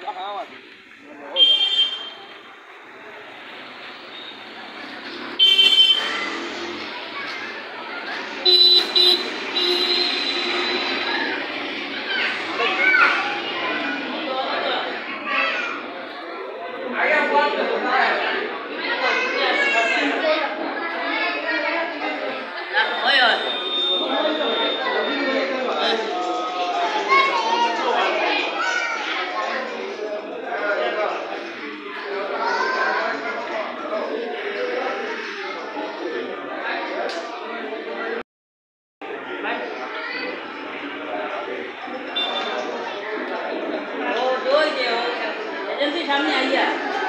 多一点，人最上面一。